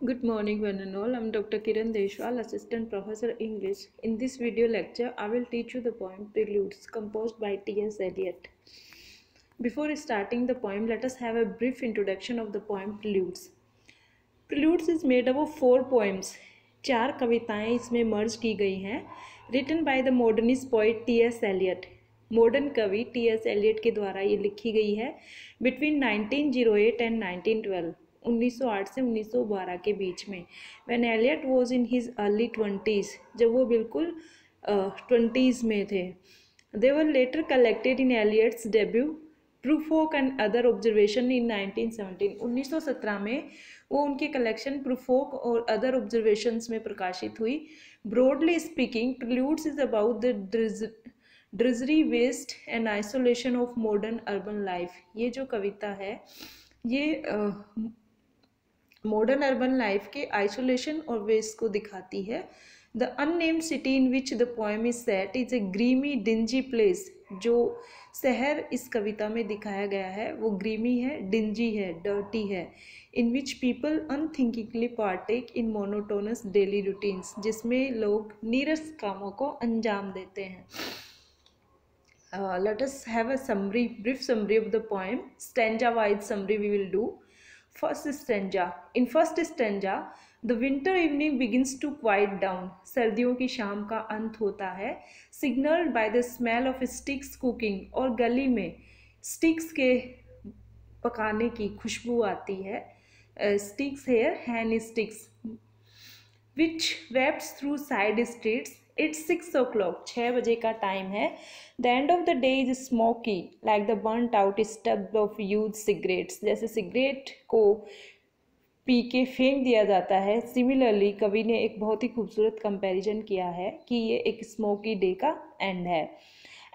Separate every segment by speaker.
Speaker 1: Good morning one and all. I'm Dr. Kiran Deshwal, Assistant Professor English. In this video lecture, I will teach you the poem Preludes composed by T.S. Eliot. Before starting the poem, let us have a brief introduction of the poem Preludes. Preludes is made up of four poems. चार कविताएँ इसमें मर्ज की गई हैं written by the modernist poet T S Eliot modern कवि T S Eliot के द्वारा ये लिखी गई है बिटवीन 1908 एंड 1912 1908 से 1912 के बीच में। When Eliot was in his early twenties जब वो बिल्कुल ट्वेंटीज़ uh, में थे they were later collected in Eliot's debut Prufrock and other observation in 1917 1917 में वो उनके कलेक्शन प्रूफोक और अदर ऑब्जर्वेशंस में प्रकाशित हुई। Broadly speaking preludes is about the drudgery waste and isolation of modern urban life ये जो कविता है ये मॉडर्न अर्बन लाइफ के आइसोलेशन और वेस्ट को दिखाती है। The unnamed city in which the poem is set is a grimy dingy place जो शहर इस कविता में दिखाया गया है। वो ग्रीमी है डिंजी है डर्टी है in which people unthinkingly partake in monotonous daily routines जिसमें लोग नीरस कामों को अंजाम देते हैं। Let us have a summary brief summary of the poem stanza wise summary we will do First stanza. In first stanza, the winter evening begins to quiet down. सर्दियों की शाम का अंत होता है signaled by the smell of sticks cooking और गली में sticks के पकाने की खुशबू आती है sticks here hen sticks which wraps through side streets it's six o'clock छः बजे का टाइम है। The end of the day is smoky like the burn out stub of youth cigarettes जैसे सिगरेट को पी के फेंक दिया जाता है। सिमिलरली कवि ने एक बहुत ही खूबसूरत कंपैरिजन किया है कि ये एक स्मोकी डे का एंड है।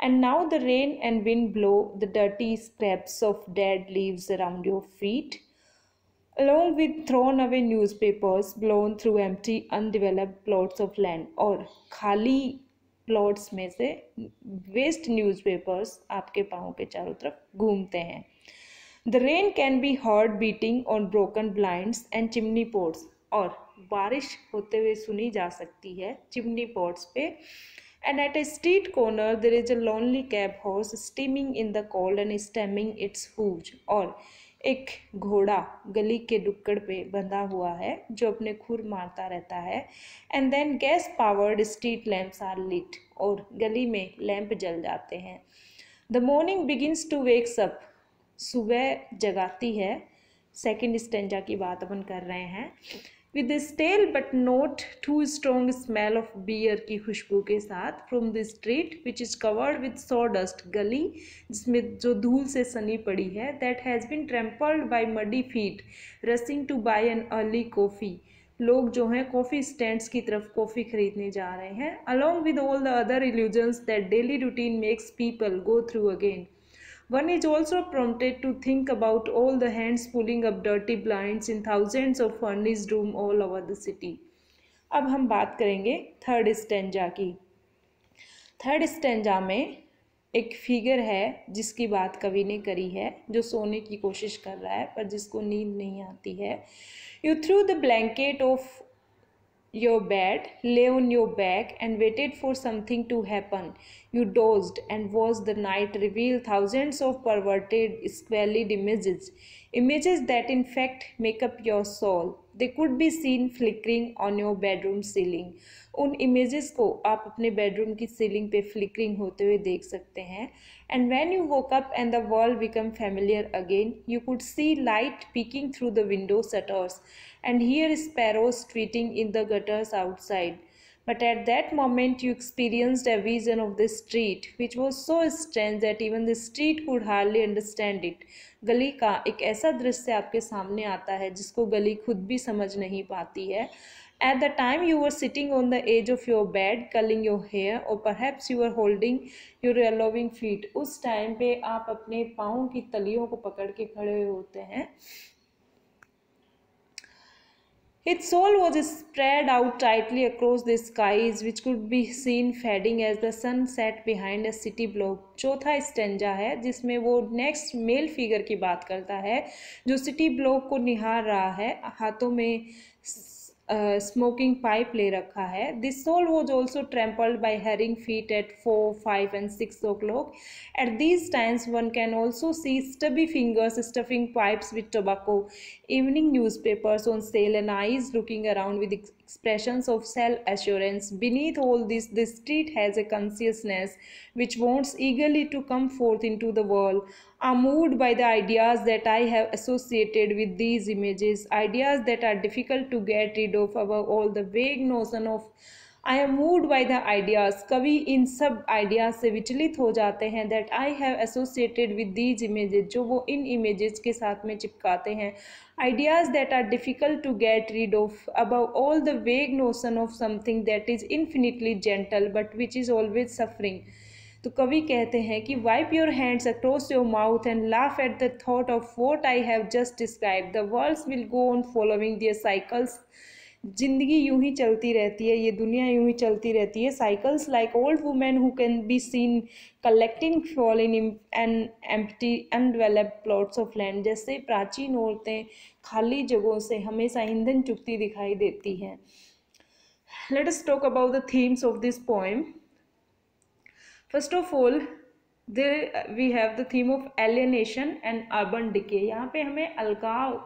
Speaker 1: And now the rain and wind blow the dirty scraps of dead leaves around your feet along with thrown away newspapers blown through empty, undeveloped plots of land और खाली plots में से waste newspapers आपके पाँव के चारों तरफ़ घूमते हैं। The rain can be heard beating on broken blinds and chimney ports और बारिश होते हुए सुनी जा सकती है चिमनी पोर्ट्स पे। And at a street corner there is a lonely cab horse steaming in the cold and stemming its hooves और एक घोड़ा गली के डुक्कड़ पे बंधा हुआ है, जो अपने खुर मारता रहता है। And then gas powered street lamps are lit और गली में लैंप जल जाते हैं। The morning begins to wakes up सुबह जगाती है। सेकेंड स्टेंजा की बात अपन कर रहे हैं। With stale but not too strong smell of beer की खुशबू के साथ from the street which is covered with so dust गली, जिसमें जो धूल से सनी पड़ी है that has been trampled by muddy feet rushing to buy an early coffee लोग जो हैं कॉफ़ी स्टैंड्स की तरफ़ कॉफ़ी खरीदने जा रहे हैं along with all the other illusions that daily routine makes people go through again One is also prompted to think about all the hands pulling up dirty blinds in thousands of furnished rooms all over the city. अब हम बात करेंगे third stanza की third stanza में एक figure है जिसकी बात कवि ने करी है जो सोने की कोशिश कर रहा है पर जिसको नींद नहीं आती है you through the blanket of your bed, lay on your back, and waited for something to happen. You dozed and watched the night reveal thousands of perverted, squalid images, images that in fact make up your soul. They could be seen flickering on your bedroom ceiling. उन images को आप अपने bedroom की ceiling पे flickering होते हुए देख सकते हैं and when you woke up and the world become familiar again you could see light peeking through the window shutters And hear sparrows tweeting in the gutters outside. But at that moment, you experienced a vision of the street, which was so strange that even the street could hardly understand it. गली का एक ऐसा दृश्य आपके सामने आता है जिसको गली खुद भी समझ नहीं पाती है At the time you were sitting on the edge of your bed, curling your hair, or perhaps you were holding your yellowing feet. उस टाइम पे आप अपने पाँव की तलियों को पकड़ के खड़े होते हैं Its soul was spread out tightly across the skies, which could be seen fading as the sun set behind a city block. चौथा स्टेंजा है जिसमें वो नेक्स्ट मेल फिगर की बात करता है जो सिटी ब्लॉक को निहार रहा है हाथों में स्मोकिंग पाइप ले रखा है। This soul was also trampled by hurrying feet at four five and six o'clock at these times one can also see stubby fingers stuffing pipes with tobacco evening newspapers on sale and eyes looking around with expressions of self assurance. Beneath all this, the street has a consciousness which wants eagerly to come forth into the world. I'm moved by the ideas that I have associated with these images, ideas that are difficult to get rid of above all the vague notion of I am moved by the ideas कवि इन सब ideas से विचलित हो जाते हैं that I have associated with these images जो वो इन इमेजेस के साथ में चिपकाते हैं। Ideas that are difficult to get rid of about all the vague notion of something that is infinitely gentle but which is always suffering तो कवि कहते हैं कि wipe your hands across your mouth and laugh at the thought of what I have just describe the world will go on following their cycles ज़िंदगी यूँ ही चलती रहती है, ये दुनिया यूँ ही चलती रहती है। Cycles like old women who can be seen collecting fall in and empty undeveloped plots of land जैसे प्राचीन औरतें खाली जगहों से हमेशा ईंधन चुकती दिखाई देती हैं। Let us talk about the themes of this poem first of all there we have the theme of alienation and urban decay यहाँ पे हमें अलगाव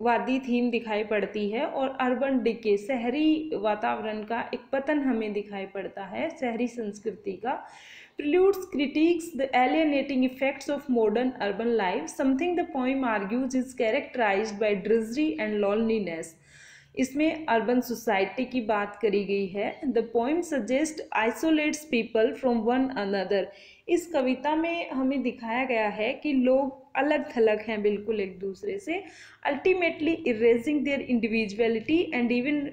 Speaker 1: वादी थीम दिखाई पड़ती है और अर्बन डिके, शहरी वातावरण का एक पतन हमें दिखाई पड़ता है, शहरी संस्कृति का। Preludes critiques the alienating effects of modern urban life something the poem argues is characterize by drudgery and loneliness इसमें अर्बन सोसाइटी की बात करी गई है। The poem suggest isolates people from one another इस कविता में हमें दिखाया गया है कि लोग अलग थलग हैं बिल्कुल एक दूसरे से। Ultimately erasing their individuality and even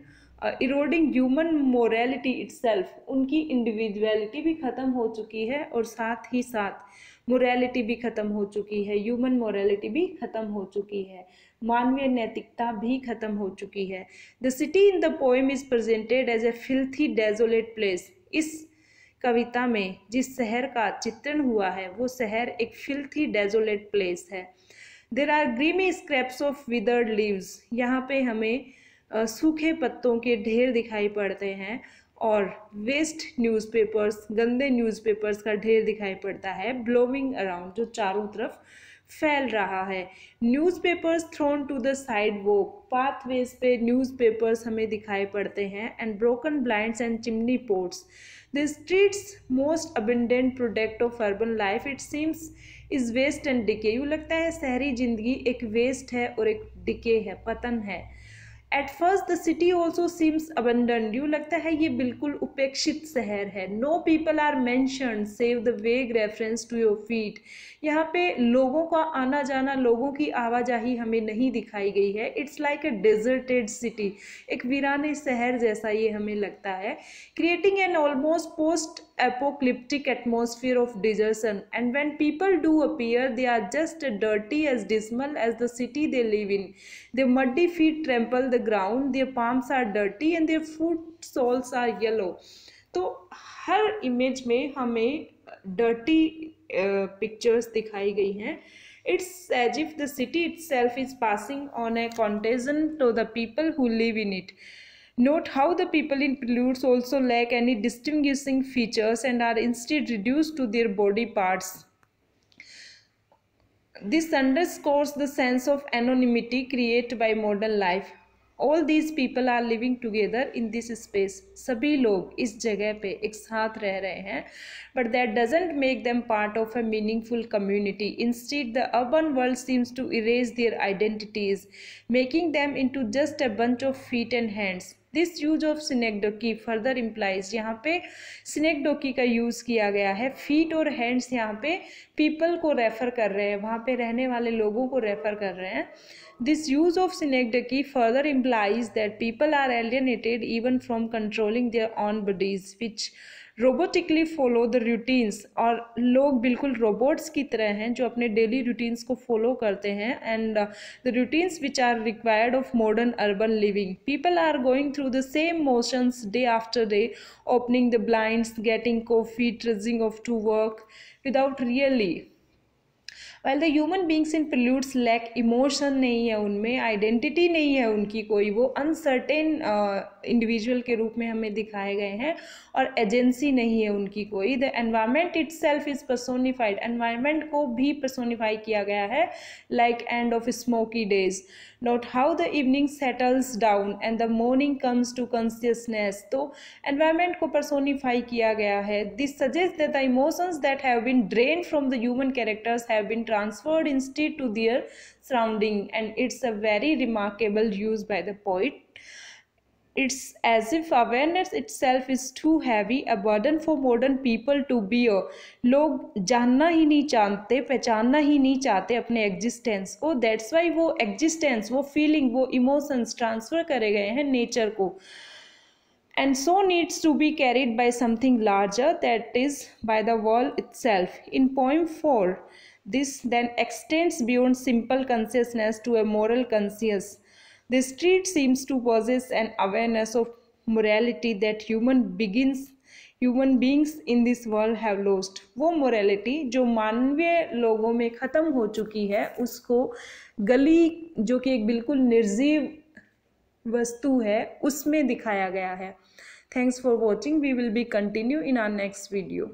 Speaker 1: eroding human morality itself उनकी इंडिविजुअलिटी भी ख़त्म हो चुकी है और साथ ही साथ मोरालिटी भी ख़त्म हो चुकी है ह्यूमन मोरालिटी भी ख़त्म हो चुकी है, मानवीय नैतिकता भी ख़त्म हो चुकी है। The city in the poem is presented as a filthy desolate place इस कविता में जिस शहर का चित्रण हुआ है, वो शहर एक फिल्थी डेजोलेट प्लेस है। There are grimy scraps of withered leaves यहाँ पे हमें सूखे पत्तों के ढेर दिखाई पड़ते हैं और वेस्ट न्यूज़पेपर्स गंदे न्यूज़पेपर्स का ढेर दिखाई पड़ता है ब्लोविंग अराउंड जो चारों तरफ़ फैल रहा है। Newspapers thrown to the sidewalk pathways पे न्यूज़पेपर्स हमें दिखाई पड़ते हैं and broken blinds and chimney pots the streets most abundant product of urban life it seems is waste and decay यूँ लगता है शहरी ज़िंदगी एक वेस्ट है और एक डिके है, पतन है। At first the city also seems abandon you लगता है ये बिल्कुल उपेक्षित शहर है। No people are mention save the vague reference to your feet यहाँ पे लोगों का आना जाना लोगों की आवाजाही हमें नहीं दिखाई गई है। It's like a deserted city एक वीराने शहर जैसा ये हमें लगता है। Creating an almost post atmosphere of desertion. And when people do appear, they are just as dirty, as dismal as the city they live in. Their muddy feet, trample the ground their palms are dirty and their foot soles are yellow तो हर image में हमें dirty pictures दिखाई गई हैं it's as if the city itself is passing on a contagion to the people who live in it Note how the people in preludes also lack any distinguishing features and are instead reduced to their body parts. This underscores the sense of anonymity created by modern life. All these people are living together in this space सभी लोग इस जगह पे एक साथ रह रहे हैं but that doesn't make them part of a meaningful community instead the urban world seems to erase their identities making them into just a bunch of feet and hands this use of synecdoche further implies यहाँ पे synecdoche का use किया गया है। Feet और hands यहाँ पे people को रेफर कर रहे हैं, वहाँ पे रहने वाले लोगों को रेफर कर रहे हैं। This use of synecdoche further implies that people are alienated even from controlling their own bodies which robotically follow the routines और लोग बिल्कुल रोबोट्स की तरह हैं जो अपने डेली रूटीन्स को फॉलो करते हैं and the routines which are required of modern urban living people are going through the same motions day after day opening the blinds getting coffee trudging off to work without really well the human beings in preludes lack emotion नहीं है उनमें identity नहीं है उनकी कोई, वो uncertain individual के रूप में हमें दिखाए गए हैं और एजेंसी नहीं है उनकी कोई। The environment itself is personified environment को भी पर्सोनिफाई किया गया है like end of smoky days note how the evening settles down and the morning comes to consciousness तो एनवायरमेंट को पर्सोनीफाई किया गया है this suggest that the emotions that have been drain from the human characters have been transferred instead to their surrounding and it's a very remarkable use by the poet it's as if awareness itself is too heavy a burden for modern people to bear लोग जानना ही नहीं चाहते पहचानना ही नहीं चाहते अपने existence को that's why वो एग्जिस्टेंस वो फीलिंग वो इमोशंस ट्रांसफ़र करे गए हैं नेचर को and so needs to be carried by something larger that is by the world itself in poem 4 this then extends beyond simple consciousness to a moral conscience The street seems to possess an awareness of morality that human begins human beings in this world have lost वो morality जो मानवीय लोगों में ख़त्म हो चुकी है, उसको गली जो कि एक बिल्कुल निर्जीव वस्तु है, उसमें दिखाया गया है। Thanks for watching we will be continue in our next video